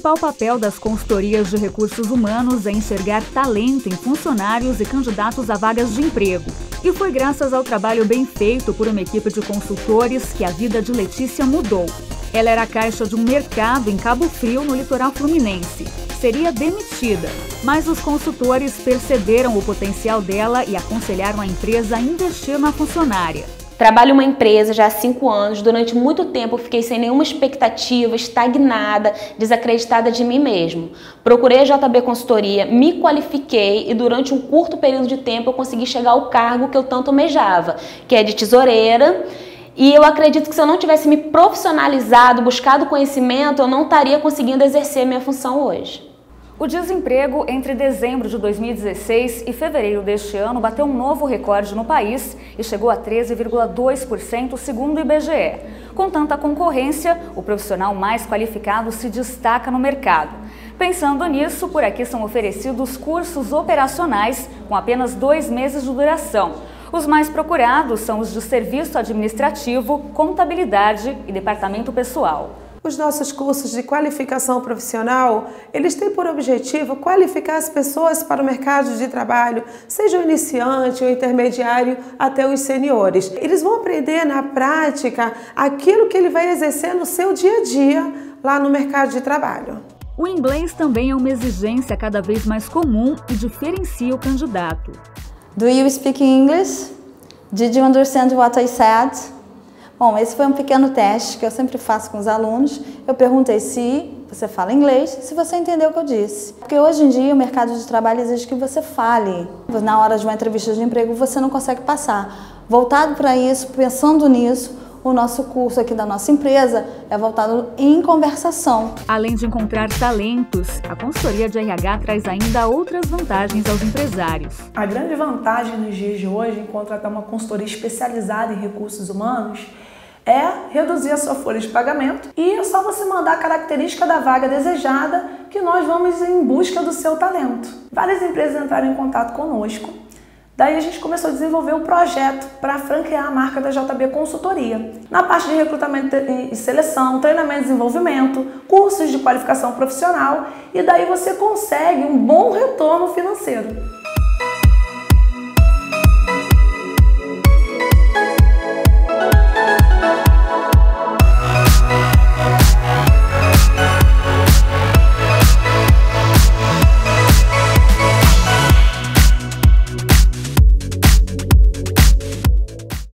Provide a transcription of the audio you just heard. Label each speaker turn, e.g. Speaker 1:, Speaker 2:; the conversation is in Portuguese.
Speaker 1: principal papel das consultorias de recursos humanos é enxergar talento em funcionários e candidatos a vagas de emprego. E foi graças ao trabalho bem feito por uma equipe de consultores que a vida de Letícia mudou. Ela era caixa de um mercado em Cabo Frio, no litoral fluminense. Seria demitida, mas os consultores perceberam o potencial dela e aconselharam a empresa a investir na funcionária.
Speaker 2: Trabalho em uma empresa já há cinco anos. Durante muito tempo fiquei sem nenhuma expectativa, estagnada, desacreditada de mim mesmo. Procurei a JB Consultoria, me qualifiquei e durante um curto período de tempo eu consegui chegar ao cargo que eu tanto almejava, que é de tesoureira. E eu acredito que se eu não tivesse me profissionalizado, buscado conhecimento, eu não estaria conseguindo exercer minha função hoje.
Speaker 1: O desemprego entre dezembro de 2016 e fevereiro deste ano bateu um novo recorde no país e chegou a 13,2% segundo o IBGE. Com tanta concorrência, o profissional mais qualificado se destaca no mercado. Pensando nisso, por aqui são oferecidos cursos operacionais com apenas dois meses de duração. Os mais procurados são os de serviço administrativo, contabilidade e departamento pessoal.
Speaker 3: Os nossos cursos de qualificação profissional, eles têm por objetivo qualificar as pessoas para o mercado de trabalho, seja o iniciante, o intermediário, até os seniores. Eles vão aprender na prática aquilo que ele vai exercer no seu dia a dia lá no mercado de trabalho.
Speaker 1: O inglês também é uma exigência cada vez mais comum e diferencia o candidato.
Speaker 4: Do you speak English? Did you understand what I said? Bom, esse foi um pequeno teste que eu sempre faço com os alunos. Eu perguntei se você fala inglês, se você entendeu o que eu disse. Porque hoje em dia o mercado de trabalho exige que você fale. Na hora de uma entrevista de emprego você não consegue passar. Voltado para isso, pensando nisso, o nosso curso aqui da nossa empresa é voltado em conversação.
Speaker 1: Além de encontrar talentos, a consultoria de RH traz ainda outras vantagens aos empresários.
Speaker 5: A grande vantagem nos dias de hoje em contratar uma consultoria especializada em recursos humanos é reduzir a sua folha de pagamento e é só você mandar a característica da vaga desejada que nós vamos em busca do seu talento. Várias empresas entraram em contato conosco. Daí a gente começou a desenvolver um projeto para franquear a marca da JB Consultoria. Na parte de recrutamento e seleção, treinamento e desenvolvimento, cursos de qualificação profissional e daí você consegue um bom retorno financeiro.